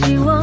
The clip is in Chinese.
希望